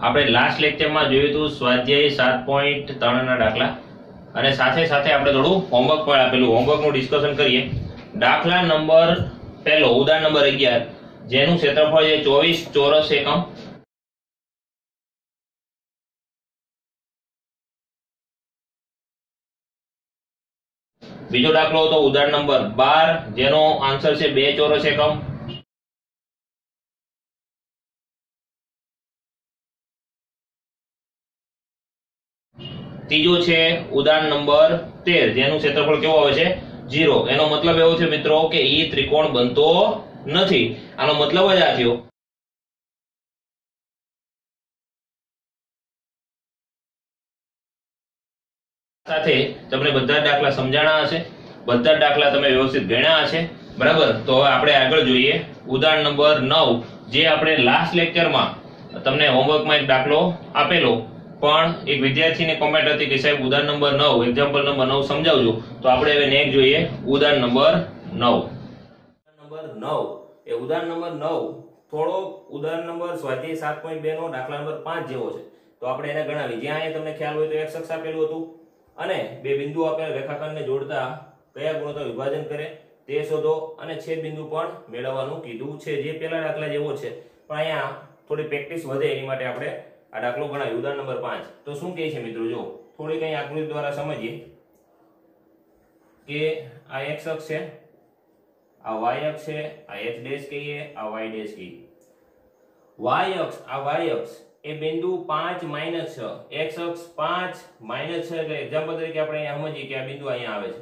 આપણે લાસ્ટ લેક્ચરમાં જોયું હતું સ્વાધ્યાય સાત પોઈન્ટ ત્રણના દાખલા. અને સાથે સાથે આપણે થોડું હોમવર્ક પણ આપેલું. હોમવર્કનું ડિસ્કશન કરીએ. દાખલા નંબર પહેલો, ઉદાહરણ નંબર અગિયાર. જેનું ક્ષેત્રફળ છે ચોવીસ ચોરસ એકમ. બીજો દાખલો હતો ઉદાહરણ નંબર બાર. જેનો આન્સર છે બે ચોરસ એકમ. ત્રીજો છે ઉદાહરણ નંબર તેર. જેનું ક્ષેત્રફળ કેવું આવે છે? જીરો એનો મતલબ એવો છે મિત્રો કે ઈ ત્રિકોણ બનતો નથી. આનો મતલબ જ આ થયો. સાથે તમને બધા દાખલા સમજાણા હશે. બધા દાખલા તમે વ્યવસ્થિત ગણ્યા હશે. બરાબર? તો હવે આપણે આગળ જોઈએ. ઉદાહરણ નંબર નવ. જે આપણે લાસ્ટ લેક્ચરમાં તમને હોમવર્કમાં એક દાખલો આપેલો. પણ એક વિદ્યાર્થીની કોમેન્ટ હતી કે સાહેબ ઉદાહરણ નંબર નવ એક્ઝામ્પલ નંબર નવ સમજાવજો. તો આપણે હવે નેક્સ્ટ જોઈએ. ઉદાહરણ નંબર નવ. નંબર નવ. એ ઉદાહરણ નંબર નવ થોડો ઉદાહરણ નંબર સ્વાધ્યાય સાત પોઈન્ટ બે નો દાખલા નંબર પાંચ જેવો છે. તો આપણે એને ગણાવી. જ્યાં અહીંયા તમને ખ્યાલ હોય તો એક શખ્સ આપેલું હતું. અને બે બિંદુ આપેલા રેખાખંડને જોડતા કયા ગુણોત્તર વિભાજન કરે તે શોધો અને છેદ બિંદુ પણ મેળવવાનું કીધું છે. જે પહેલા દાખલા જેવો છે. પણ અહીંયા થોડી પ્રેક્ટિસ વધે એની માટે આપણે આ દાખલો ગણાવી ઉદાહરણ નંબર પાંચ. તો શું કહે છે મિત્રો, જો થોડી કઈ આકૃતિ દ્વારા સમજીએ કે આ એક્સ અક્ષ છે, આ વાય અક્ષ છે, આ એચ ડેશ કહીએ, આ વાય ડેશ કહીએ. વાય અક્ષ, આ વાય અક્ષ એ બિંદુ પાંચ માઇનસ છ. એક્સ અક્ષ પાંચ માઇનસ છ એટલે એક્ઝામ્પલ તરીકે આપણે અહીંયા સમજીએ કે આ બિંદુ અહીંયા આવે છે.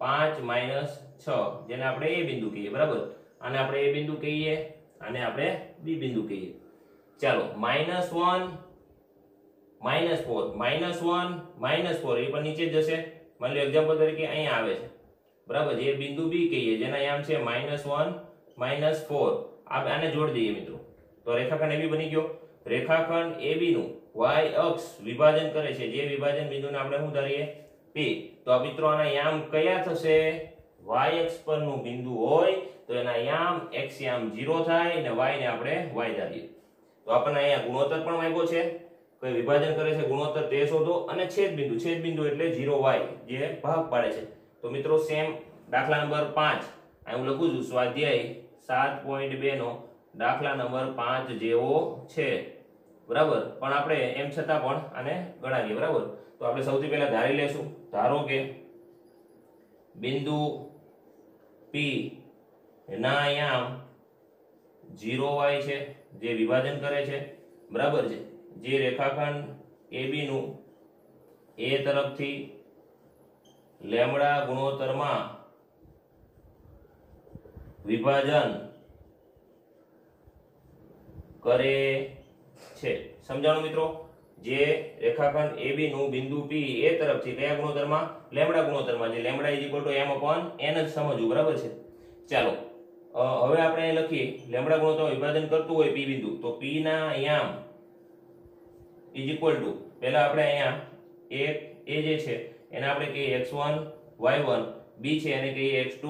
પાંચ માઇનસ છ, જેને આપણે એ બિંદુ કહીએ, બરાબર? આને આપણે એ બિંદુ કહીએ આને આપણે બી બિંદુ કહીએ. ચાલો minus one minus four minus one minus four એ પણ નીચે જશે. માની લો એક્ઝામ્પલ તરીકે અહીંયા આવે છે. બરાબર, જે બિંદુ બી કહીએ, જેના નામ છે માઇનસ વન માઇનસ ફોર આને જોડી દઈએ મિત્રો. તો રેખાખંડ એબી બની ગયો. રેખાખંડ AB નું વાય અક્ષ વિભાજન કરે છે. જે વિભાજન બિંદુને આપણે શું ધારીએ? પી તો આ મિત્રો આના યામ કયા થશે? વાય અક્ષ પરનું બિંદુ હોય, તો એના યામ એક્સ યામ 0 થાય અને વાય ને આપણે વાય ધારીએ. તો આપણને અહીંયા ગુણોત્તર પણ માંગ્યો છે. કોઈ વિભાજન કરે છે ગુણોત્તર તે શોધો અને છેદ બિંદુ છેદ બિંદુ એટલે 0y જે ભાગ પાડે છે. તો મિત્રો સેમ દાખલા નંબર 5 અહીં હું લખું છું, સ્વાધ્યાય 7.2 નો દાખલા નંબર 5 જેવો છે. બરાબર? પણ આપણે એમ છતાં પણ આને ગણાવીએ, બરાબર? તો આપણે સૌથી પહેલા ધારી લેશું. ધારો કે બિંદુ P ના યામ 0y છે. જે વિભાજન કરે છે, બરાબર છે? જે રેખાખંડ AB નું એ તરફથી લેમડા ગુણોત્તરમાં વિભાજન કરે છે. સમજાણું મિત્રો? જે રેખાખંડ AB નું બિંદુ P એ તરફથી કયા ગુણોત્તરમાં? લેમડા ગુણોત્તરમાં. જે લેમડા m n જ સમજવું, બરાબર છે? ચાલો હવે આપણે લખીએ. લેમડા ગુણોત્તર વિભાજન કરતું હોય પી બિંદુ. તો પી ના અહીંયા ઇઝ ઇક્વલ ટુ પહેલા આપણે અહીંયા એક એ જે છે, એને આપણે કહીએ X one, Y one. B છે, એને કહીએ x2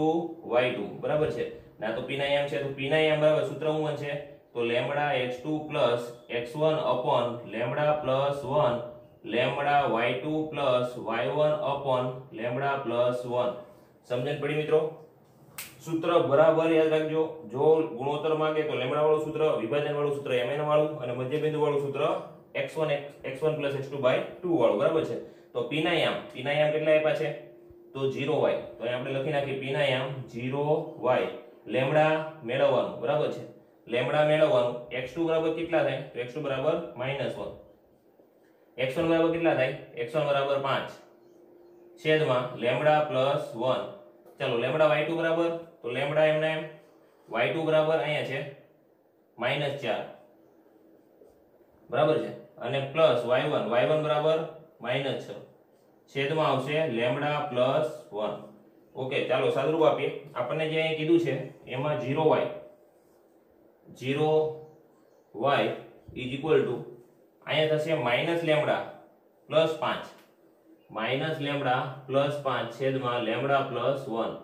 y2 બરાબર છે? ના, તો પીના યામ છે, તો પીના યામ બરાબર સૂત્ર શું બનશે? તો lambda x2 plus X one upon lambda plus one, lambda Y two plus Y one upon lambda plus one. સમજણ પડી મિત્રો? સૂત્ર બરાબર યાદ રાખજો. જો ગુણોત્તર માંગે તો લેમડા વાળું સૂત્ર વિભાજન વાળું સૂત્ર mn વાળું અને મધ્યબિંદુ વાળું સૂત્ર x1 x1 x2 2 વાળું. બરાબર છે? તો p ના યામ. p ના યામ કેટલા આપ્યા છે? તો 0y તો અહીં આપણે લખી નાખીએ p ના યામ 0y લેમડા મેળવવાનું. બરાબર છે? લેમડા મેળવવાનું. x2 બરાબર કેટલા થાય? તો x2 બરાબર -1 x1 બરાબર કેટલા થાય? x1 બરાબર 5 છેદમાં લેમડા 1 ચાલો લેમડા y2 બરાબર? તો લેમડા એમને એમ y2 બરાબર અહીંયા છે -4 બરાબર છે? અને પ્લસ y1 y1 બરાબર -6 છેદમાં આવશે લેમ્બડા 1 ઓકે ચાલો સાદુરૂપ આપીએ. આપણને જે અહીં કીધું છે, એમાં 0y 0y is equal to અહીંયા થશે માઇનસ લેમડા પ્લસ પાંચ. માઇનસ લેમડા પ્લસ પાંચ. છેદમાં લેમડા પ્લસ વન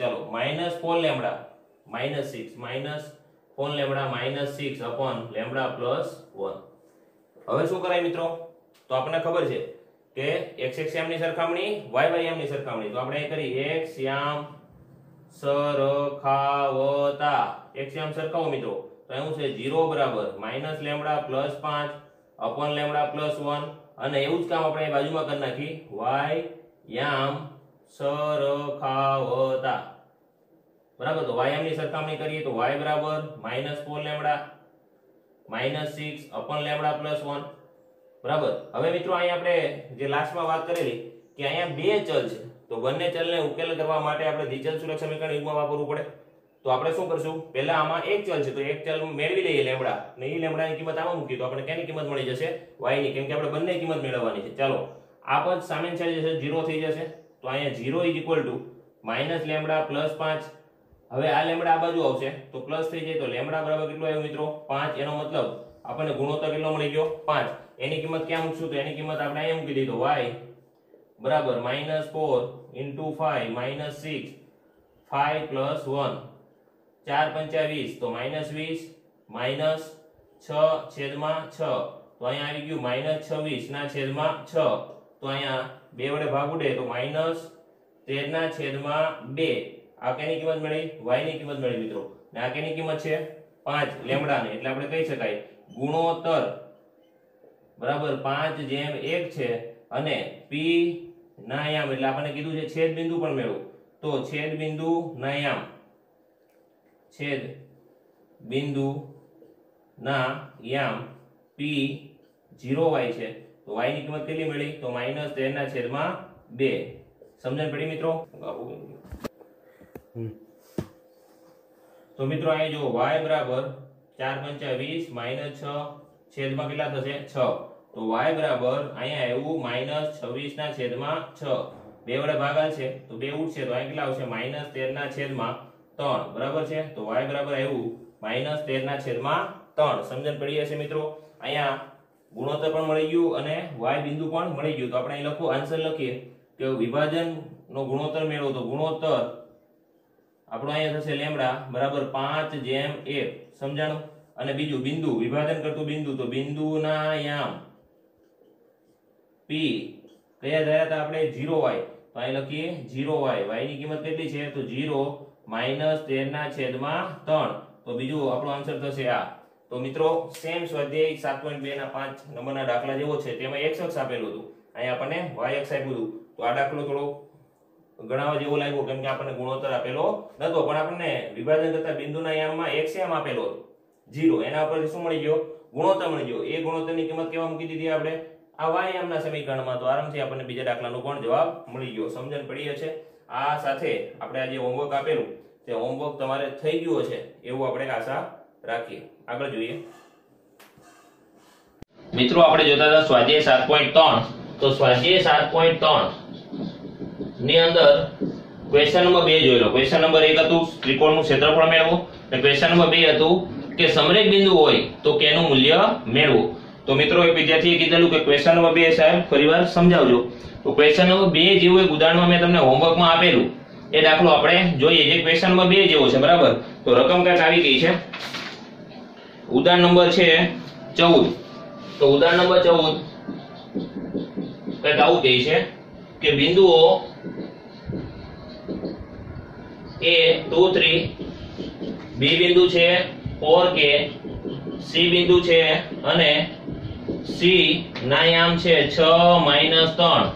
ચલો minus four lambda minus six minus four lambda minus six upon lambda plus one હવે શું કરાય મિત્રો? તો આપણને ખબર છે કે એક્સ એક્સ યામની સરખામણી વાય વાય એમની સરખામણી. તો આપણે કરી એક્સ યામ સરખાવતા. એક્સ યામ સરખાવો મિત્રો. તો એવું છે જીરો બરાબર માઇનસ લેમડા પ્લસ પાંચ અપોન લેમડા પ્લસ વન અને એવું જ કામ આપણે બાજુમાં કરી નાખી વાય યામ સરખાવતા. બરાબર? તો y યામની સરખામણી કરીએ તો y બરાબર minus 4 lambda minus 6 upon lambda plus 1 બરાબર? હવે મિત્રો અહીં આપણે જે લાસ્ટમાં વાત કરેલી કે અહીંયા બે ચલ છે, તો બંને ચલને ઉકેલ કરવા માટે આપણે દ્વિચલ સુરક્ષા સમીકરણ યુગમાં વાપરવું પડે. તો આપણે શું કરશું? પહેલા આમાં એક ચલ છે, તો એક ચલ મેળવી લઈએ લેમડા. ને એ લેમડાની કિંમત આમાં મૂકી તો આપણે કેની કિંમત મળી જશે? y ની, કેમ કે આપણે બંને કિંમત મેળવવાની છે. ચાલો, આ પદ સામે ચાલી જશે 0 થઈ જશે. તો અહીંયા 0 is equal to minus lambda plus 5 હવે આ લેમડા આ બાજુ આવશે. તો પ્લસ થઈ જાય તો લેમડા બરાબર કેટલું આવ્યું મિત્રો? પાંચ. એનો મતલબ આપણને ગુણોત્તર કેટલો મળી ગયો? પાંચ. એની કિંમત ક્યાં મૂકશું? તો એની કિંમત આપણે અહીંયા મૂકી દીધો. વાય બરાબર minus four into five minus six five plus one ચાર પંચાવીસ તો માઇનસ વીસ માઇનસ છ, છેદમાં છ. તો અહીંયા આવી ગયું માઇનસ છવ્વીસ ના છેદમાં છ. તો અહીંયા બે વડે ભાગ ઉડે તો માઇનસ તેરના છેદમાં બે. આ કેની કિંમત મળી? y ની કિંમત મળી મિત્રો. ને આ કેની કિંમત છે? પાંચ. લેમડા ને એટલે આપણે કહી શકાય. ગુણોત્તર. બરાબર? પાંચ જેમ એક છે. અને p ના યામ એટલે આપણને કીધું છે છેદ બિંદુ પણ મેળવો. તો છેદ બિંદુ ના યામ છેદ બિંદુ ના યામ p 0y છે. તો y ની કિંમત કેટલી મળી? તો માઇનસ તેર ના છેદમાં બે. સમજણ પડી મિત્રો? તો મિત્રો અહીં જો y બરાબર ચાર પંચા વીસ માઇનસ છ, છેદમાં કેટલા થશે? છ. તો y બરાબર અહીંયા આવ્યું માઇનસ છવ્વીસ ના છેદમાં છ. બે વડે ભાગાલ છે, તો બે ઉઠશે તો અહીં કેટલા આવશે? માઇનસ તેર ના છેદમાં ત્રણ. બરાબર છે? તો y બરાબર આવ્યું માઇનસ તેર ના છેદમાં ત્રણ. સમજણ પડી હશે મિત્રો? અહીંયા ગુણોત્તર પણ મળી ગયું અને y બિંદુ પણ મળી ગયું. તો આપણે અહીં લખો આન્સર લખીએ. કે વિભાજન નો ગુણોત્તર મેળવો. તો ગુણોત્તર આપણો અહીંયા થશે લેમડા બરાબર પાંચ જેમ એક. સમજાણું? અને બીજું બિંદુ, વિભાજન કરતું બિંદુ, તો બિંદુના યામ. P. કયા ધર્યા હતા આપણે? 0y તો અહીં લખીએ 0y y ની કિંમત કેટલી છે? તો 0 માઇનસ 13 ના છેદમાં 3 તો બીજું આપણો આન્સર થશે આ. તો મિત્રો સેમ સ્વાધ્યાય 7.2 ના 5 નંબરના દાખલા જેવો છે. તેમાં x અક્ષ આપેલું હતું. અહીંયા આપણને y અક્ષ આપ્યું હતું. તો આ દાખલો થોડો ગણાવવા જેવો લાગ્યો કેમ કે આપણને ગુણોત્તર આપેલો નતો, પણ આપણને વિભાજન કરતા બિંદુના યામમાં x યામ આપેલો જીરો 0 એના ઉપર શું મળી ગયો? ગુણોત્તર મળી ગયો. એ ગુણોત્તરની કિંમત કેવા મૂકી દીધી આપણે? આ y યામના સમીકરણમાં. તો આરામથી આપણને બીજા દાખલાનો પણ જવાબ મળી ગયો. સમજણ પડી છે? આ સાથે આપણે આજે હોમવર્ક આપેલું. તે હોમવર્ક તમારે થઈ ગયું છે એવું આપણે આશા રાખીએ. આગળ જોઈએ. મિત્રો, આપણે જોતા હતા સ્વાધ્યાય સાત પોઈન્ટ ત્રણ. તો સ્વાધ્યાય સાત પોઈન્ટ ત્રણ ની અંદર ક્વેશ્ચન નંબર બે જોઈ લો. ક્વેશ્ચન નંબર એક હતું ત્રિકોણનું ક્ષેત્રફળ મેળવો અને ક્વેશ્ચન નંબર બે હતું કે સમરેખ બિંદુ હોય તો કેનું મૂલ્ય મેળવો? તો મિત્રો એક વિદ્યાર્થીએ કીધેલું કે ક્વેશ્ચન નંબર બે સાહેબ, ફરીવાર સમજાવજો. તો ક્વેશ્ચન નંબર બે જેવું એક ઉદાહરણમાં મેં તમને હોમવર્કમાં આપેલું. એ દાખલો આપણે જોઈએ જે ક્વેશ્ચન નંબર બે જેવો છે, બરાબર? તો રકમ કાંઈક આવી ગઈ છે. ઉદાહરણ નંબર છે ચૌદ. તો ઉદાહરણ નંબર ચૌદ. કંઈક આવું કહે છે. કે બિંદુઓ એ ટુ થ્રી બી બિંદુ છે ફોર કે સી બિંદુ છે અને સી ના યામ છે છ માઇનસ ત્રણ.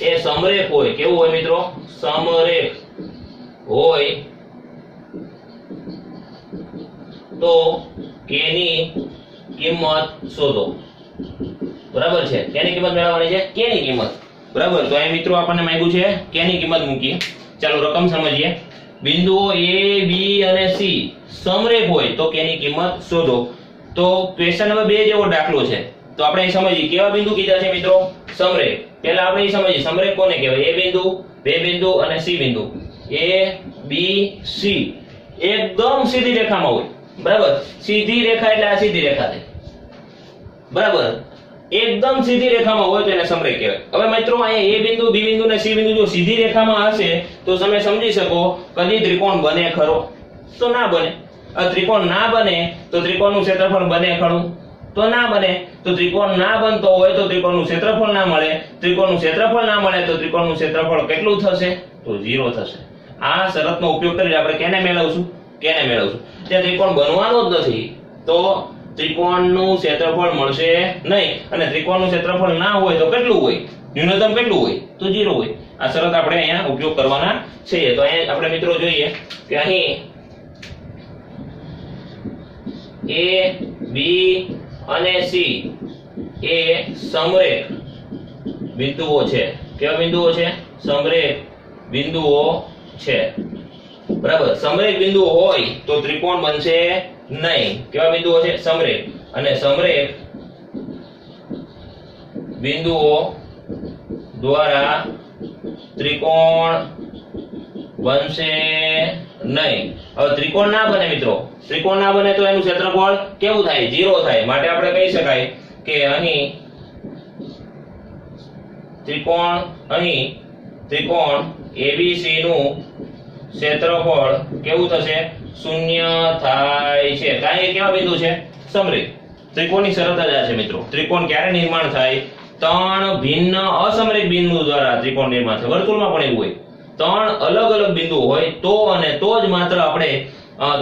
એ સમરેખ હોય. કેવું હોય મિત્રો? સમરેખ હોય. તો કેની કિંમત શોધો. બરાબર છે? કેની કિંમત મેળવવાની છે? કેની કિંમત. બરાબર? તો અહીં મિત્રો આપણને માંગ્યું છે કેની કિંમત મૂકીએ? ચાલો રકમ સમજીએ. બિંદુઓ એ બી અને સી સમરેખ હોય તો કેની કિંમત શોધો. તો ક્વેશ્ચન નંબર બે જેવો દાખલો છે. તો આપણે એ સમજીએ. કેવા બિંદુ કીધા છે મિત્રો? સમરેખ પહેલા આપણે એ સમજીએ. સમરેખ કોને કહેવાય? એ બિંદુ બે બિંદુ અને સી બિંદુ. એ બી સી એકદમ સીધી રેખામાં હોય. બરાબર? સીધી રેખા એટલે આ સીધી રેખા છે. બરાબર? એકદમ સીધી રેખામાં હોય તો એને સમરેખ કહેવાય. હવે મિત્રો, અહીંયા એ બિંદુ બી બિંદુ ને સી બિંદુ જો સીધી રેખામાં હશે, તો તમે સમજી શકો કદી ત્રિકોણ બને ખરો. તો ના બને. ત્રિકોણ ના બને, તો ત્રિકોણનું ક્ષેત્રફળ બને ખરું. તો ના બને, તો ત્રિકોણ ના બનતો હોય તો ત્રિકોણનું ક્ષેત્રફળ ના મળે. ત્રિકોણનું ક્ષેત્રફળ ના મળે, તો ત્રિકોણનું ક્ષેત્રફળ કેટલું થશે? તો 0 થશે. આ શરતનો ઉપયોગ કરીને આપણે કેને મેળવશું? કેને મેળવશું? ત્યાં ત્રિકોણ બનવાનો જ નથી. તો ત્રિકોણનું ક્ષેત્રફળ મળશે નહીં. અને ત્રિકોણનું ક્ષેત્રફળ ના હોય તો કેટલું હોય? ન્યૂનતમ કેટલું હોય? તો 0 હોય. આ શરત આપણે અહીંયા ઉપયોગ કરવાના છે. તો અહીંયા આપણે મિત્રો જોઈએ કે અહીં A, B અને C એ સમરેખ બિંદુઓ છે. કેવા બિંદુઓ છે? સમરેખ બિંદુઓ છે. બરાબર. સમરેખ બિંદુઓ હોય તો ત્રિકોણ બનશે નહીં. કેવા બિંદુઓ છે? સમરેખ. અને સમરેખ બિંદુઓ દ્વારા ત્રિકોણ બનશે નહીં. હવે ત્રિકોણ ના બને મિત્રો. ત્રિકોણ ના બને તો એનું ક્ષેત્રફળ કેવું થાય? ઝીરો થાય. માટે આપણે કહી શકાય કે અહીં ત્રિકોણ અહીં ત્રિકોણ એબીસી નું ક્ષેત્રફળ કેવું થશે? શૂન્ય થાય છે. કારણ કે કેવા બિંદુ છે? સમરેખ ત્રિકોણની શરત જ આ છે મિત્રો. ત્રિકોણ ક્યારે નિર્માણ થાય? ત્રણ ભિન્ન અસમરેખ બિંદુ દ્વારા ત્રિકોણ નિર્માણ થાય. વર્તુળમાં પણ એવું હોય. ત્રણ અલગ અલગ બિંદુ હોય તો અને તો જ માત્ર આપણે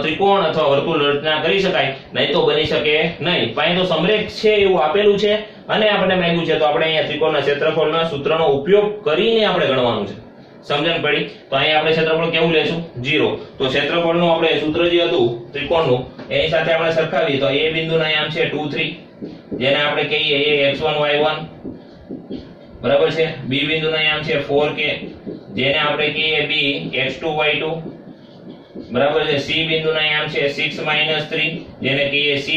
ત્રિકોણ અથવા વર્તુળ રચના કરી શકાય. નહીં તો બની શકે નહીં. પણ તો સમરેખ છે એવું આપેલું છે અને આપણે માંગ્યું છે. તો આપણે અહીંયા ત્રિકોણના ક્ષેત્રફળના સૂત્રનો ઉપયોગ કરીને આપણે ગણવાનું છે. સમજણ પડી? તો અહીંયા આપણે ક્ષેત્રફળ કેવું લેશું? 0 તો ક્ષેત્રફળનું આપણે સૂત્ર જે હતું, ત્રિકોણનું, એની સાથે આપણે સરખાવીએ તો એ બિંદુના આમ છે 2 3 જેને આપણે કહીએ એ x1 y1 બરાબર છે? બી બિંદુના આમ છે 4k જેને આપણે કહીએ b x2 y2 બરાબર છે? સી બિંદુના આમ છે 6 3 જેને કહીએ c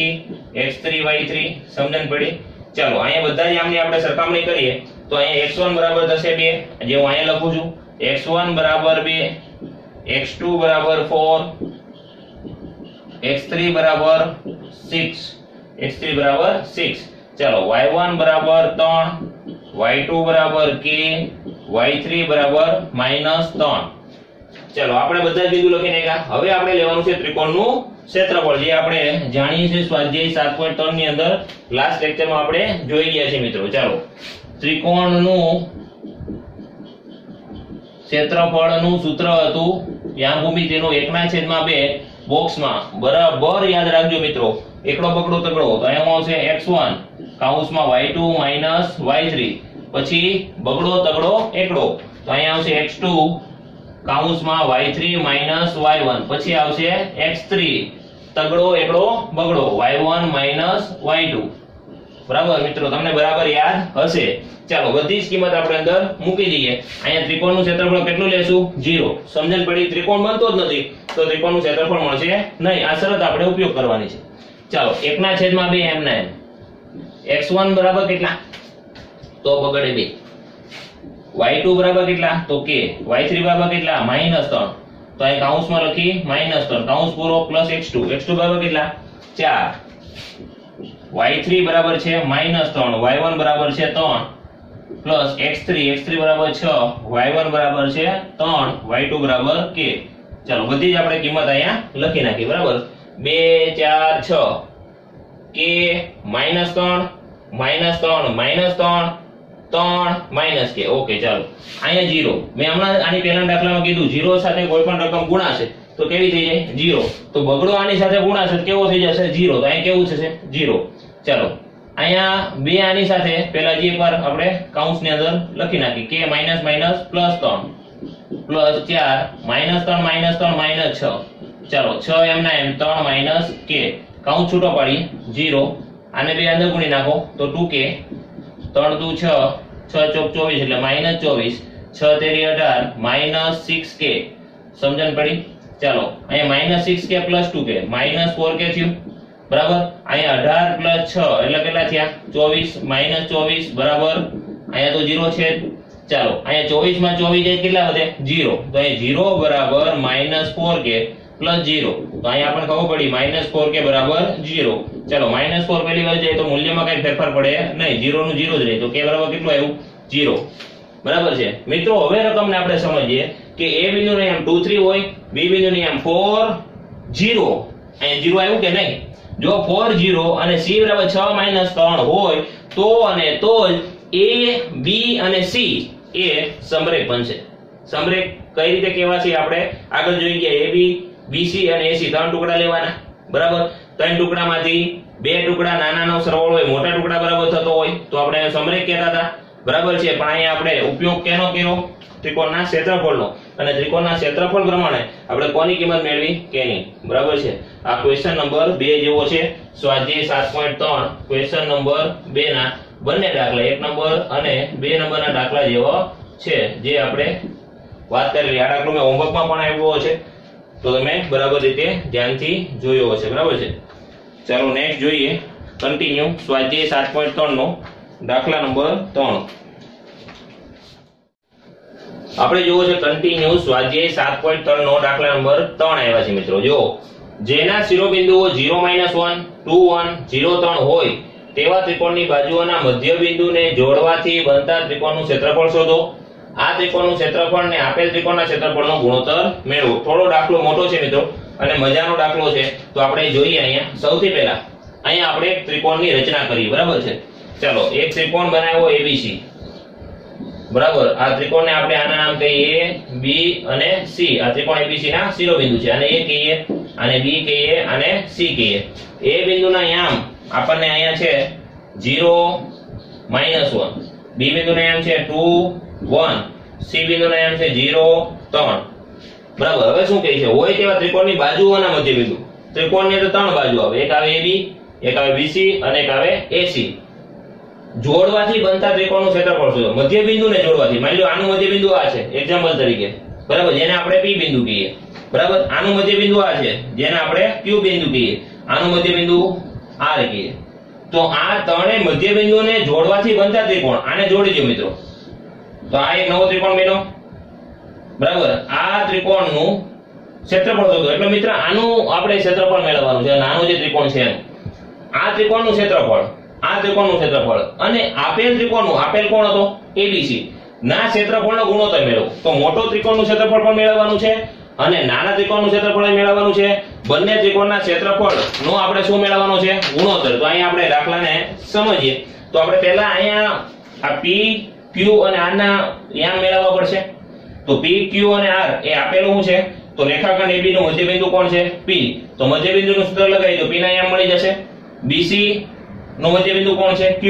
x3 y3 સમજણ પડી? ચાલો, અહીંયા બધા જ આમની આપણે સરખામણી કરીએ. તો અહીંયા x1 બરાબર થશે 2 જે હું અહીંયા લખું છું x1 બરાબર 2 x2 બરાબર 4 x3 બરાબર 6 x3 બરાબર સિક્સ ચાલો વાય વન બરાબર 3 y2 બરાબર કે વાય થ્રી બરાબર માઇનસ ત્રણ. ચાલો, આપણે બધા બીજું લખી નાખ્યા. હવે આપણે લેવાનું છે ત્રિકોણનું ક્ષેત્રફળ. જે આપણે જાણીએ છીએ સ્વાધ્યાય 7.3 ની અંદર લાસ્ટ લેક્ચરમાં આપણે જોઈ ગયા છીએ મિત્રો. ચાલો, ત્રિકોણનું ક્ષેત્રફળનું સૂત્ર હતું. યામ ભૂમિ તેનું એકના છેદમાં બે. બોક્સમાં. બરાબર યાદ રાખજો મિત્રો. એકડો બકડો તગડો. તો અહીંયા આવશે x1 કૌંસમાં y2 y3 પછી બગડો તગડો એકડો. તો અહીંયા આવશે x2 કૌંસમાં y3 y1 પછી આવશે x3 તગડો, એકડો, બગડો. y1 y2 બરાબર મિત્રો, તમને બરાબર યાદ હશે. ચાલો, બધી જ કિંમત આપણે અંદર મૂકી દઈએ. અહીંયા ત્રિકોણનું ક્ષેત્રફળ કેટલું લેશું? જીરો સમજણ પડી, ત્રિકોણ બનતો જ નથી, તો ત્રિકોણનું ક્ષેત્રફળ મળશે નહીં. આ શરત આપણે ઉપયોગ કરવાની છે. ચાલો, એકના છેદમાં બે એમ. ના એમ x1 બરાબર કેટલા? તો બગડે બે. વાય ટુ બરાબર કેટલા? તો કે. વાય થ્રી બરાબર કેટલા? માઇનસ ત્રણ. તો અહીં કૌંસમાં લખી માઇનસ ત્રણ. કાઉન્સ પૂરો પ્લસ x2 x2 બરાબર કેટલા? 4 y3 બરાબર છે -3 y1 બરાબર છે 3 પ્લસ x3 x3 બરાબર 6 y1 બરાબર છે 3 y2 બરાબર k ચાલો, બધી જ આપણે કિંમત અહીંયા લખી નાખી, બરાબર? 2 4 6 k -3 -3 -3 ત્રણ, માઇનસ કે. ઓકે, ચાલો. અહીંયા જીરો મેં હમણાં આની પહેલા દાખલામાં કીધું જીરો સાથે કોઈ પણ રકમ ગુણાશે, તો કેવી થઈ જાય? જીરો તો બગડો આની સાથે ગુણાશે કેવો થઈ જશે? જીરો તો અહીંયા કેવું થશે? જીરો ચાલો. અહીંયા બે આની સાથે પહેલા જે એકવાર આપણે કૌંસની અંદર લખી નાખી કે માઇનસ માઇનસ પ્લસ ત્રણ. પ્લસ ચાર માઇનસ ત્રણ માઇનસ ત્રણ માઇનસ છ. ચાલો, છ એમના એમ, ત્રણ માઇનસ કે કૌંસ છૂટો પાડી જીરો આને બે અંદર ગુણી નાખો, તો ટુ કે ત્રણ દુ છ છ ચોક ચોવીસ એટલે માઇનસ ચોવીસ. છ તેરી અઢાર માઇનસ સિક્સ કે સમજણ પડી? ચાલો, અહીંયા માઇનસ સિક્સ કે પ્લસ ટુ કે માઇનસ ફોર કે થયું. બરાબર? અહીંયા અઢાર પ્લસ છ, એટલે કેટલા થયા? ચોવીસ માઇનસ ચોવીસ, બરાબર? અહીંયા તો જીરો છે. ચાલો, અહીંયા ચોવીસમાં ચોવીસ જાય કેટલા વધે? જીરો તો અહીંયા જીરો બરાબર માઇનસ ફોર કે પ્લસ જીરો તો અહીંયા આપણને ખબર પડી માઇનસ ફોર કે બરાબર જીરો ચાલો માઇનસ ફોર પહેલી વાર જાય તો મૂલ્યમાં કઈ ફેરફાર પડે નહીં. જીરો નું જીરો જ રહે. તો કે બરાબર કેટલું આવ્યું? જીરો બરાબર છે? મિત્રો, હવે રકમને આપણે સમજીએ કે એ બિંદુની એમ ટુ થ્રી હોય, બી બિંદુની એમ ફોર જીરો અહીંયા જીરો આવ્યું કે નહીં? જો ફોર ઝીરો અને સી બરાબર છ માઇનસ ત્રણ હોય, તો અને તો જ એ બી અને સી એ સમરેખ બનશે. સમરેખ કઈ રીતે કહેવા છે આપણે? આગળ જોઈ ગયા એ બી બીસી અને એસી ત્રણ ટુકડા લેવાના. બરાબર? ત્રણ ટુકડામાંથી બે ટુકડા નાનાનો સરવાળો હોય, મોટા ટુકડા બરાબર થતો હોય, તો આપણે સમરેખ કહેતા હતા. બરાબર છે? પણ અહીંયા આપણે ઉપયોગ કેનો કર્યો? ત્રિકોણના ક્ષેત્રફળનો. અને ત્રિકોણના ક્ષેત્રફળ પ્રમાણે આપણે કોની કિંમત મેળવી? કેની. બરાબર છે. આ ક્વેશ્ચન નંબર બે જેવો છે. સ્વાધ્યાય સાત પોઈન્ટ ત્રણ. ક્વેશ્ચન નંબર બે ના બંને દાખલા, એક નંબર અને બે નંબરના દાખલા જેવો છે. જે આપણે વાત કરેલી. આ દાખલો મેં હોમવર્કમાં પણ આવ્યો છે. તો તમે બરાબર રીતે ધ્યાનથી જોયો હશે. બરાબર છે. ચાલો નેક્સ્ટ જોઈએ. કન્ટિન્યુ સ્વાધ્યાય સાત પોઈન્ટ ત્રણ નો દાખલા નંબર ત્રણ. આપણે જોવો છે કન્ટિન્યુ સ્વાધ્યાય સાત પોઈન્ટ ત્રણ નો દાખલા નંબર ત્રણ આવ્યા છે મિત્રો. જો જેના શિરોબિંદુઓ 0 1 2 1 0 3 હોય, તેવા ત્રિકોણની બાજુઓના મધ્ય જોડવાથી બનતા ત્રિકોણનું ક્ષેત્રફળ શોધો. આ ત્રિકોણનું ક્ષેત્રફળ ને આપેલ ત્રિકોણના ક્ષેત્રફળનો ગુણોત્તર મેળવો. થોડો દાખલો મોટો છે મિત્રો અને મજાનો દાખલો છે. તો આપણે જોઈએ અહીંયા. સૌથી પહેલા, અહીંયા આપણે એક ત્રિકોણની રચના કરી. બરાબર છે? ચાલો, એક ત્રિકોણ બનાવ્યો એબીસી બરાબર. આ ત્રિકોણને આપણે આના નામ કહીએ બી અને સી આ ત્રિકોણ એબીસી ના શિરોબિંદુ છે. અને એ કહીએ અને બી કહીએ અને સી કહીએ. એ બિંદુના યામ આપણને અહીંયા છે 0 1 બી બિંદુના યામ છે 2 1 સી બિંદુના યામ છે 0 3 બરાબર. હવે શું કહે છે? હોય તેવા ત્રિકોણની બાજુઓના મધ્ય બિંદુ ત્રિકોણની તો ત્રણ બાજુ આવે. એક આવે AB એક આવે BC અને એક આવે AC જોડવાથી બનતા ત્રિકોણનું ક્ષેત્રફળ શોધો મધ્ય બિંદુને જોડવાથી. માની લો આનું મધ્ય બિંદુ આ છે એક્ઝામ્પલ તરીકે. બરાબર? જેને આપણે P બિંદુ કહીએ. બરાબર? આનું મધ્ય બિંદુ આ છે, જેને આપણે Q બિંદુ કહીએ. આનું મધ્ય બિંદુ R કહીએ. તો આ ત્રણેય મધ્ય બિંદુને જોડવાથી બનતા ત્રિકોણ. આને જોડી મિત્રો. તો આ એક નવો ત્રિકોણ બન્યો. બરાબર? આ ત્રિકોણનું ક્ષેત્રફળ શોધો. એટલે મિત્ર, આનું આપણે ક્ષેત્રફળ મેળવવાનું છે. નાનું જે ત્રિકોણ છે આ ત્રિકોણનું ક્ષેત્રફળ. આ ત્રિકોણનું ક્ષેત્રફળ. અને આપેલ ત્રિકોણનું, આપેલ કોણ હતો? ABC ના ક્ષેત્રફળનો ગુણોત્તર મેળવો. તો મોટો ત્રિકોણનું ક્ષેત્રફળ પણ મેળવવાનું છે અને નાના ત્રિકોણનું ક્ષેત્રફળ મેળવવાનું છે. બંને ત્રિકોણના ક્ષેત્રફળ નો આપણે શું મેળવવાનો છે? ગુણોત્તર. તો અહીંયા આપણે દાખલાને સમજીએ. તો આપણે પહેલા અહીંયા આ P, Q અને R ના યામ મેળવવા પડશે. તો P, Q અને R એ આપેલું શું છે? તો રેખાખંડ AB નું મધ્યબિંદુ કોણ છે? P. તો મધ્યબિંદુનું સૂત્ર લગાવી દો. P ના યામ મળી જશે. BC નું મધ્યબિંદુ કોણ છે? Q.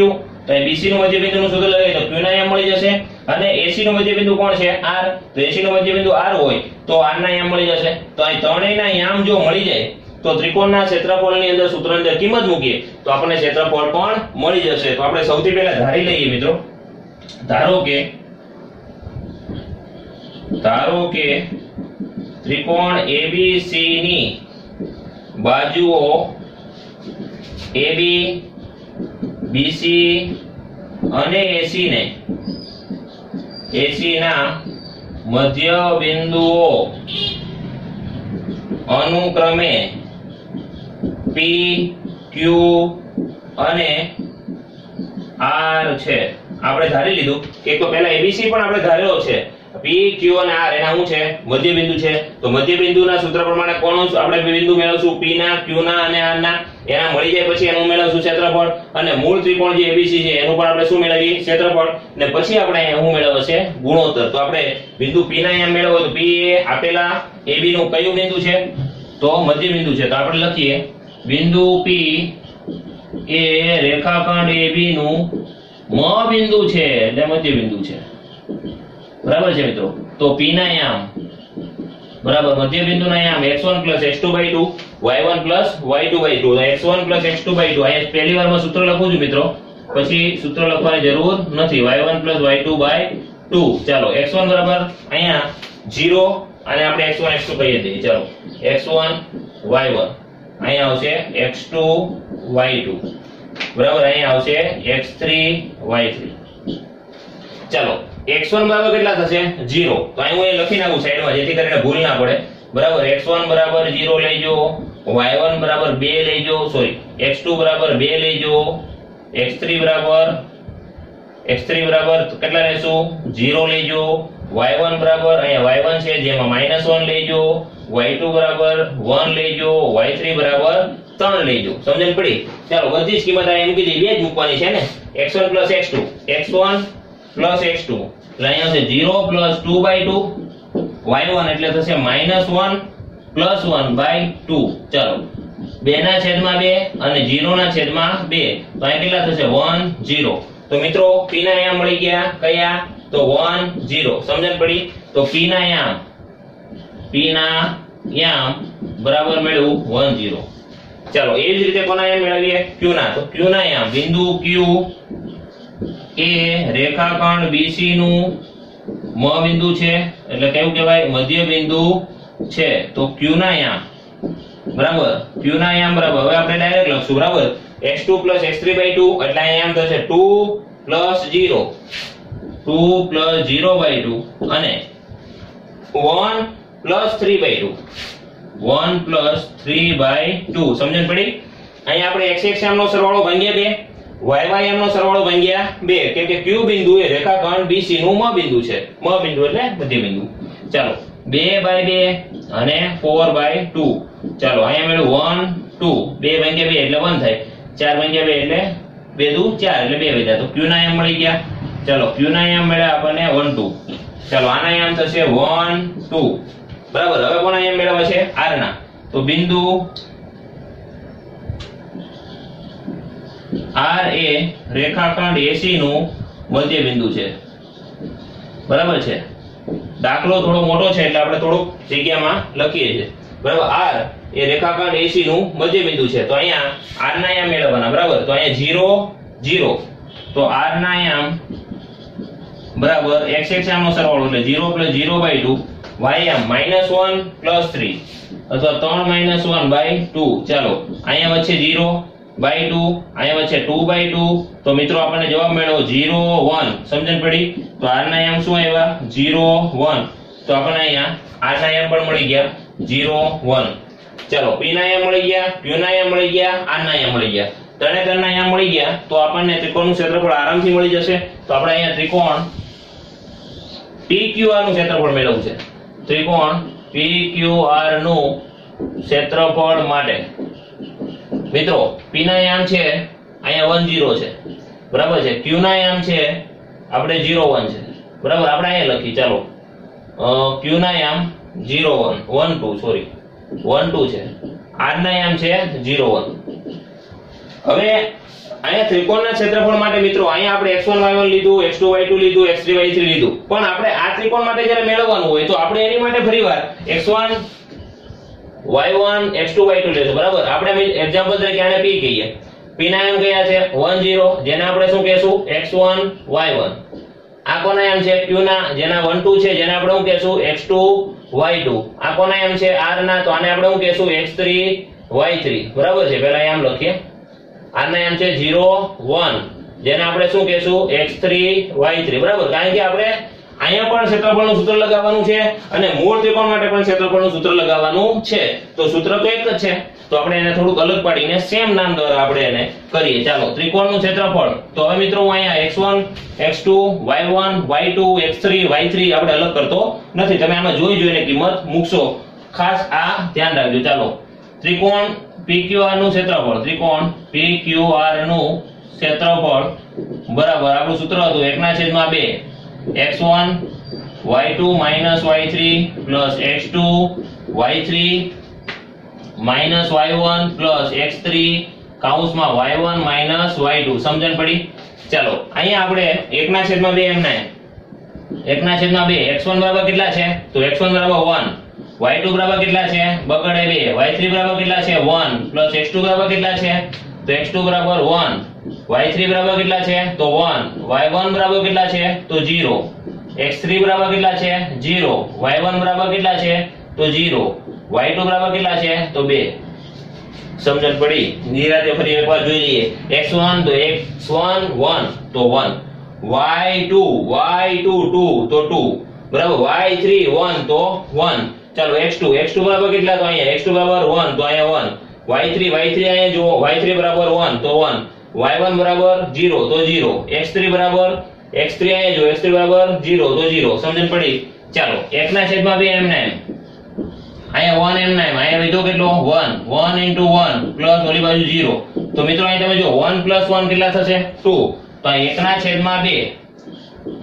તો અહીં BC નું મધ્યબિંદુનું સૂત્ર લગાવી તો Q ના અહીંયા મળી જશે અને AC નું મધ્યબિંદુ કોણ છે? R. તો AC નું મધ્યબિંદુ R હોય તો R ના અહીંયા મળી જશે. તો અહીં ત્રણેયના યામ જો મળી જાય તો ત્રિકોણના ક્ષેત્રફળની અંદર સૂત્રની અંદર કિંમત મૂકીએ તો આપણને ક્ષેત્રફળ પણ મળી જશે. તો આપણે સૌથી પહેલા ધારી લઈએ મિત્રો. ધારો કે ધારો કે ત્રિકોણ ABC ની બાજુઓ AB BC અને એસી ને. એસી ના મધ્ય બિંદુઓ અનુક્રમે પી ક્યુ અને આર છે. આપણે ધારી લીધું. એક તો પહેલા એબીસી પણ આપણે ધારેલો છે. P, Q અને R, એના શું છે? મધ્યબિંદુ છે. તો મધ્યબિંદુના સૂત્ર પ્રમાણે કોનું આપણે બિંદુ મેળવશું P ના, Q ના અને R ના. એના મળી જાય પછી એનું મેળવશું ક્ષેત્રફળ. અને મૂળ ત્રિકોણ જે ABC છે, એનું પણ આપણે શું મેળવીએ? ક્ષેત્રફળ. ને પછી આપણે શું છે ગુણોત્તર. તો આપણે બિંદુ P ના અહીંયા મેળવો તો P એ આપેલા AB નું કયું બિંદુ છે? તો મધ્ય બિંદુ છે. તો આપણે લખીએ. બિંદુ P એ રેખાખંડ AB નું મ બિંદુ છે, એટલે મધ્ય બિંદુ છે. બરાબર છે મિત્રો? તો P ના યામ બરાબર મધ્ય બિંદુના યામ x1 x2 2 y1 y2 2 તો x1 x2 2 અહીંયા પહેલી વારમાં સૂત્ર લખું છું મિત્રો. પછી સૂત્ર લખવાની જરૂર નથી. Y1 y2 2 ચાલો x1 બરાબર અહીંયા 0 અને આપણે x1 x2 કહીએ છીએ. ચાલો x1 y1 અહીંયા આવશે x2 y2 બરાબર, અહીંયા આવશે x3 y3 ચાલો x1 બરાબર કેટલા થશે? 0 તો અહીં હું એ લખી નાખું સાઈડમાં જેથી કરીને ભૂલ ના પડે. બરાબર? X1 બરાબર 0 લેજો y1 બરાબર 2 લેજો સોરી x2 બરાબર 2 લેજો x3 બરાબર x3 બરાબર કેટલા લેશું? 0 લેજો y1 બરાબર, અહીંયા y1 છે, જેમાં -1 લેજો y2 બરાબર 1 લેજો y3 બરાબર 3 લેજો સમજણ પડી? ચાલો, બધી જ કિંમત અહીંયા મૂકી દઈએ. બે જ મૂકવાની છે ને? X1 x2 x1 x2 એટલે અહીંયા છે 0 2 2 y1 એટલે થશે -1 1 બાય 2 ચાલો, બે ના છેદમાં બે અને 0 ના છેદમાં બે. તો 1 0 તો મિત્રો, p ના અહીંયા મળી ગયા. કયા? તો 1 0 સમજણ પડી? તો p ના યામ p ના યામ બરાબર મેળવું 1 0 ચાલો, એ જ રીતે કોના યામ મેળવીએ. q ના. તો q ના યામ બિંદુ q એ રેખાખંડ બીસી નું મ બિંદુ છે, એટલે કેવું કહેવાય? મધ્ય બિંદુ છે. તો ક્યુ ના યામ. બરાબર? ક્યુ ના યામ બરાબર. હવે આપણે ડાયરેક્ટ લખશું. બરાબર? X2 x3 2 એટલે અહીંયા થશે 2 0 2 0 2 અને 1 3 2 1 3 2 સમજણ પડી? અહીંયા આપણે x x નો સરવાળો ભાગ્યા 2 વાય એમનો સરવાળો ભાંગ્યા બે. કેમ કે ક્યુ બિંદુ એ રેખાખંડ બીસી નું મ બિંદુ છે. મ બિંદુ એટલે મધ્ય ચાલો, બે અને ફોર બાય ટુ ચાલો, અહીંયા મેળવું વન ટુ બે ભાગ્યા બે એટલે વન થાય. ચાર ભાગ્યા બે એટલે બે દુ ચાર એટલે બે વધ્યા. તો ક્યુ ના એમ મળી ગયા? ચાલો, ક્યુ ના એમ મળ્યા આપણને વન ટુ ચાલો, આના એમ થશે વન ટુ બરાબર, હવે કોના એમ મેળવવા છે? આર ના. તો બિંદુ R એ રેખાખંડ AC નું મધ્ય બિંદુ છે. બરાબર છે? દાખલો થોડો મોટો છે એટલે આપણે થોડુંક જગ્યામાં લખીએ છીએ. બરાબર, આર એ રેખાખંડ AC નું મધ્ય બિંદુ છે. તો અહીંયા આર ના યામ મેળવવાના, બરાબર? તો અહીંયા 0 0 તો આર ના આયામ, બરાબર, x x નો સરવાળો એટલે 0 0 2 y યામ -1 3 અથવા 3 1 2 ચાલો, અહીંયા વચ્ચે 0 બાય ટુ અહીંયા વચ્ચે ટુ બાય ટુ તો મિત્રો આપણને જવાબ મળ્યો 0 1 સમજણ પડી? તો આરના એમ શું આવ્યા? 0 1 તો આપણને અહીંયા આરના એમ પણ મળી ગયા. ઝીરો વન ચલો પી ના એમ મળી ગયા ક્યુ ના એમ મળી ગયા આરના એમ મળી ગયા. ત્રણે ત્રણના યામ મળી ગયા, તો આપણને ત્રિકોણનું ક્ષેત્રફળ આરામથી મળી જશે. તો આપણે અહીંયા ત્રિકોણ PQR નું ક્ષેત્રફળ મેળવવું છે. ત્રિકોણ PQR નું ક્ષેત્રફળ માટે. મિત્રો, P ના યામ છે, અહીંયા 1 0 છે. બરાબર છે? Q ના યામ છે, આપણે 0 1 છે. બરાબર? આપણે અહીંયા લખી, ચાલો. Q ના યામ 0 1 1 2 સોરી 1 2 છે. R ના યામ છે 0 1 હવે અહીંયા ત્રિકોણના ક્ષેત્રફળ માટે મિત્રો, અહીંયા આપણે x1 y1 લીધું x2 y2 લીધું x3 y3 લીધું. પણ આપણે આ ત્રિકોણ માટે જ્યારે મેળવવાનું હોય, તો આપણે એની માટે ફરીવાર x1 y1 x2 y2 લેશું બરાબર? આપણે એક્ઝામ્પલ તરીકે આને p કહીએ. P ના એમ કયા છે? 1 0 જેને આપણે શું કહેશું? X1 y1 આ કોના એમ છે? Q ના, જેના 1 2 છે, જેને આપણે શું કહેશું? X2 y2 આ કોના એમ છે? R ના, તો આને આપણે શું કહેશું? X3 y3 બરાબર છે? પહેલા એમ લખીએ. આના એમ છે? 0 1 જેને આપણે શું કહેશું? X3 y3 બરાબર? કારણ કે આપણે અહીંયા પણ ક્ષેત્રફળનું સૂત્ર લગાવવાનું છે અને મૂળ ત્રિકોણ માટે પણ ક્ષેત્રફળનું સૂત્ર લગાવવાનું છે. તો સૂત્ર તો એક જ છે. તો આપણે એને થોડુંક અલગ પાડીને સેમ નામ દ્વારા આપણે એને કરીએ. ચાલો, ત્રિકોણનું ક્ષેત્રફળ. તો હવે મિત્રો હું અહીંયા x1 x2 y1 y2 x3 y3 આપણે અલગ કરતો નથી. તમે આમાં જોઈ જોઈને કિંમત મૂકશો. ખાસ આ ધ્યાન રાખજો. ચાલો, ત્રિકોણ PQR નું ક્ષેત્રફળ. ત્રિકોણ PQR નું ક્ષેત્રફળ બરાબર. આપણું સૂત્ર હતું 1 ના છેદમાં 2 x1 y2 minus y3 plus x2 y3 minus y1 plus x3 કૌંસમાં y1 minus y2 સમજણ પડી? ચાલો, અહીંયા આપણે 1 ના છેદમાં 2 એમ ના 1 ના છેદમાં 2 x1 બરાબર કેટલા છે? તો x1 બરાબર 1 y2 બરાબર કેટલા છે? બગડે 2 y3 બરાબર કેટલા છે? 1 plus x2 બરાબર કેટલા છે? તો x2 બરાબર 1 y3 બરાબર કેટલા છે? તો 1 y1 બરાબર કેટલા છે? તો 0 x3 બરાબર કેટલા છે? 0 y1 બરાબર કેટલા છે? તો 0 y2 બરાબર કેટલા છે? તો 2 સમજણ પડી? નિરાતે ફરી એકવાર જોઈ લઈએ. X1 તો x1 1 તો 1 y2 y2 2 તો 2 બરાબર? Y3 1 તો 1 ચાલો x2 x2 બરાબર કેટલા? તો અહીંયા. X2 બરાબર 1 તો અહીંયા 1 y3 y3 અહીંયા જુઓ. Y3 બરાબર 1 તો 1 y1 બરાબર 0 તો 0 x3 બરાબર x3 આયા જો x3 બરાબર 0 તો 0 સમજણ પડી? ચાલો 1 ના છેદમાં 2 એમ ને એમ અહીંયા 1 એમ ના એમ અહીંયા લીધો કેટલો? 1 1 into 1 પ્લસ ઓલી બાજુ 0 તો મિત્રો અહીં તમે જો 1 પ્લસ 1 કેટલા થશે? 2 તો આ 1 ના છેદમાં 2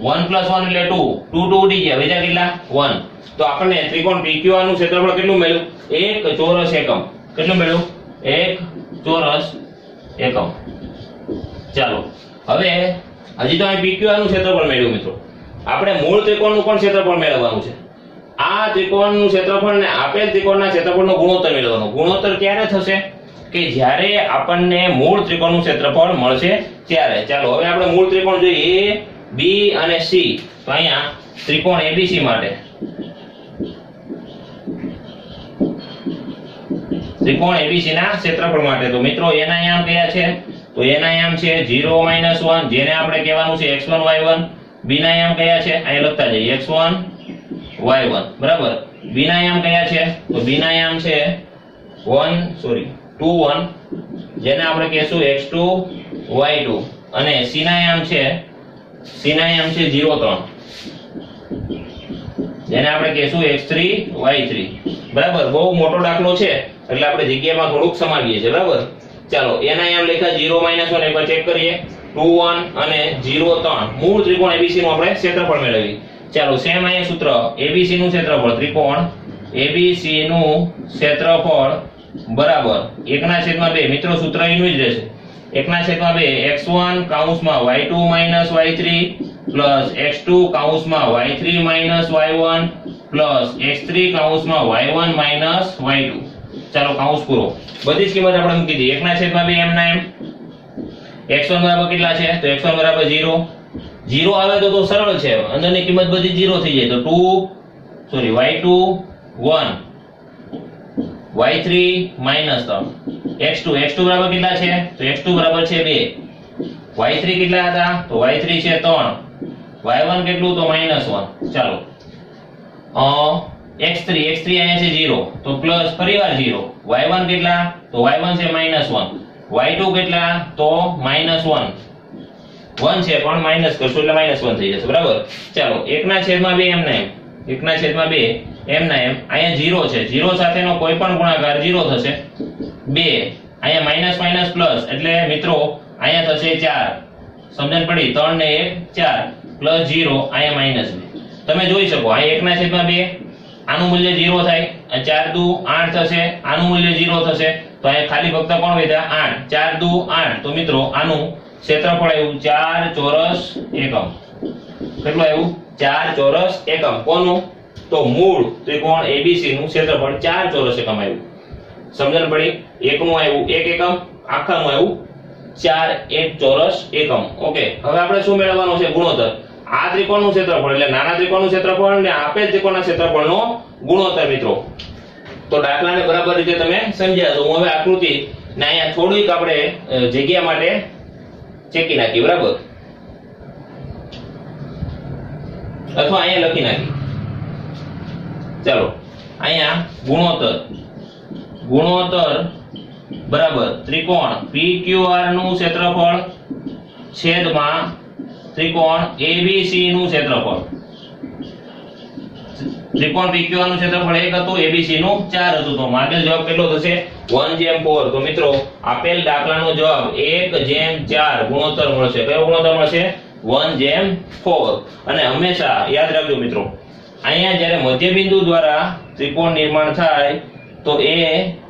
1 plus 1 એટલે 2 2 2 ઉડી ગયા. બીજા કેટલા? 1 તો આપણને ત્રિકોણ PQR નું ક્ષેત્રફળ કેટલું મળ્યું? એક ચોરસ એકમ. કેટલું મળ્યું? એક ચોરસ એકમ. ચાલો. હવે, હજી તો અહીં PQR નું ક્ષેત્રફળ મેળવ્યું, મિત્રો. આપણે મૂળ ત્રિકોણનું પણ ક્ષેત્રફળ મેળવવાનું છે. આ ત્રિકોણનું ક્ષેત્રફળ ને આપેલ ત્રિકોણના ક્ષેત્રફળનો ગુણોત્તર મેળવવાનો. ગુણોત્તર ક્યારે થશે? કે જ્યારે આપણને મૂળ ત્રિકોણનું ક્ષેત્રફળ મળશે ત્યારે. ચાલો, હવે આપણે મૂળ ત્રિકોણ જોઈએ. A, B અને C. તો અહીંયા ત્રિકોણ ABC માટે. ત્રિકોણ ABC ના ક્ષેત્રફળ માટે. તો મિત્રો, એના અહીંયા કયા છે? તો એના યામ છે 0 1 જેને આપણે કહેવાનું છે x1 y1 b ના યામ કયા છે? અહીં લખતા જઈએ. X1 y1 બરાબર? B ના યામ કયા છે? તો b ના યામ છે 1 સોરી 2 1 જેને આપણે કહેશું x2 y2 અને c ના યામ છે, c ના યામ છે 0 3 જેને આપણે કહેશું x3 y3 બરાબર? બહુ મોટો દાખલો છે, એટલે આપણે જગ્યામાં થોડુંક સમાવીએ છીએ. બરાબર? ચાલો, એના એમ લખ્યા 0 1 એકવાર ચેક કરીએ. 2 1 અને 0 3 મૂળ ત્રિકોણ ABC નું આપણે ક્ષેત્રફળ મેળવીએ. ચાલો સેમ અહીંયા સૂત્ર. ABC નું ક્ષેત્રફળ, ત્રિકોણ. ABC નું ક્ષેત્રફળ બરાબર 1 ના છેદમાં 2 મિત્રો, સૂત્ર એનું જ રહેશે. 1 ના છેદમાં 2 x1 minus y2 y3 plus x2 minus y3 y1 plus x3 minus y1 y2 ચાલો કૌંસ પૂરો. બધી જ કિંમત આપણે મૂકી દઈએ. 1 ના છેદમાં 2 એમ. ના એમ x1 બરાબર કેટલા છે? તો x1 બરાબર 0 0 આવે તો સરળ છે. અંદરની કિંમત બધી 0 થઈ જાય. તો 2 sorry y2 1 y3 minus 3 x2 x2 બરાબર કેટલા છે? તો x2 બરાબર છે 2 y3 કેટલા હતા? તો y3 છે 3 y1 કેટલું? તો માઇનસ 1 ચાલો. અ x3 x3 અહીંયા છે 0 તો પ્લસ ફરીવાર 0 y1 કેટલા? તો y1 છે minus 1 y2 કેટલા? તો minus 1 1 છે પણ માઇનસ કરશો એટલે માઇનસ 1 થઈ જશે. બરાબર? ચાલો 1 ના છેદમાં 2 એમ ના એમ. 1 ના છેદમાં 2 એમ ના એમ. અહીંયા 0 છે. 0 સાથેનો કોઈ પણ ગુણાકાર 0 થશે. 2 અહીંયા માઇનસ માઇનસ પ્લસ એટલે મિત્રો, અહીંયા થશે 4 સમજણ પડી? 3 ને 1 4 પ્લસ 0 અહીંયા માઇનસ 2 તમે જોઈ શકો અહીંયા 1 ના છેદમાં 2 આનું મૂલ્ય 0 થાય અને 4 દુ 8 થશે, આનું મૂલ્ય 0 થશે, તો અહીંયા ખાલી ફક્ત કોણ વધ્યા? 8 4 દુ 8 તો મિત્રો, આનું ક્ષેત્રફળ આવ્યું 4 ચોરસ એકમ. કેટલું આવ્યું? 4 ચોરસ એકમ. કોનું? તો મૂળ ત્રિકોણ ABC નું ક્ષેત્રફળ 4 ચોરસ એકમ આવ્યું. સમજણ પડી? એકનું આવ્યું એક એકમ, આખાનું આવ્યું 4 એક ચોરસ એકમ. ઓકે, હવે આપણે શું મેળવવાનું છે? ગુણોત્તર. આ ત્રિકોણનું ક્ષેત્રફળ, એટલે નાના ત્રિકોણનું ક્ષેત્રફળ ને આપેલ ત્રિકોણના ક્ષેત્રફળનો ગુણોત્તર, મિત્રો. તો દાખલાને બરાબર રીતે તમે સમજ્યા. છો હું હવે આકૃતિ ને અહીંયા થોડીક આપણે જગ્યા માટે ચેકી નાખી, બરાબર? અથવા અહીંયા લખી નાખી. ચાલો, અહીંયા ગુણોત્તર. ગુણોત્તર બરાબર. ત્રિકોણ PQR નું ક્ષેત્રફળ છેદમાં ત્રિકોણ એબીસી નું ક્ષેત્રફળ. ત્રિકોણ PQR નું ક્ષેત્રફળ એક હતું એબીસી નું ચાર હતું. તો માગેલ જવાબ કેટલો થશે? વન જેમ ફોર તો મિત્રો, આપેલ દાખલાનો જવાબ એક જેમ ચાર ગુણોત્તર મળશે. કયો ગુણોત્તર મળશે? વન જેમ ફોર અને હંમેશા યાદ રાખજો મિત્રો, અહીંયા જ્યારે મધ્યબિંદુ દ્વારા ત્રિકોણ નિર્માણ થાય, તો એ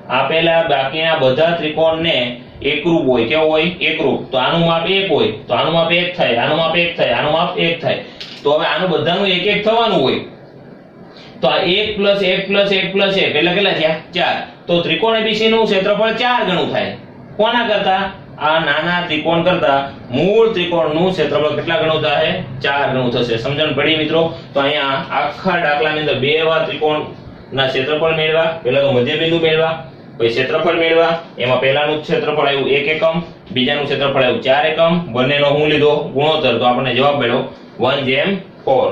આપેલા બાકીના બધા ત્રિકોણને એકરૂપ હોય, કેવો હોય? એકરૂપ તો આનું માપ એક હોય. તો આનું માપ એક થાય, આનું માપ એક થાય, આનું માપ એક થાય. તો હવે આનું બધાનું એક એક થવાનું હોય. તો આ એક પ્લસ એક પ્લસ એક પ્લસ એક એટલે કેટલા થયા? ચાર. તો ત્રિકોણ એબીસી નું ક્ષેત્રફળ ચાર ગણું થાય. કોના કરતા? આ નાના ત્રિકોણ કરતા મૂળ ત્રિકોણનું ક્ષેત્રફળ કેટલા ગણું થાય ચાર ગણું થશે. સમજણ પડી મિત્રો? તો અહીંયા આખા દાખલાની અંદર બે વાર ત્રિકોણ ના ક્ષેત્રફળ મેળવા, પહેલા તો મધ્યબિંદુ મેળવા પછી ક્ષેત્રફળ મેળવા, એમાં પહેલાનું ક્ષેત્રફળ આવ્યું એક એકમ, બીજાનું ક્ષેત્રફળ આવ્યું ચાર એકમ. બંનેનો હું લીધો ગુણોત્તર, તો આપણને જવાબ મળ્યો વન જેમ ફોર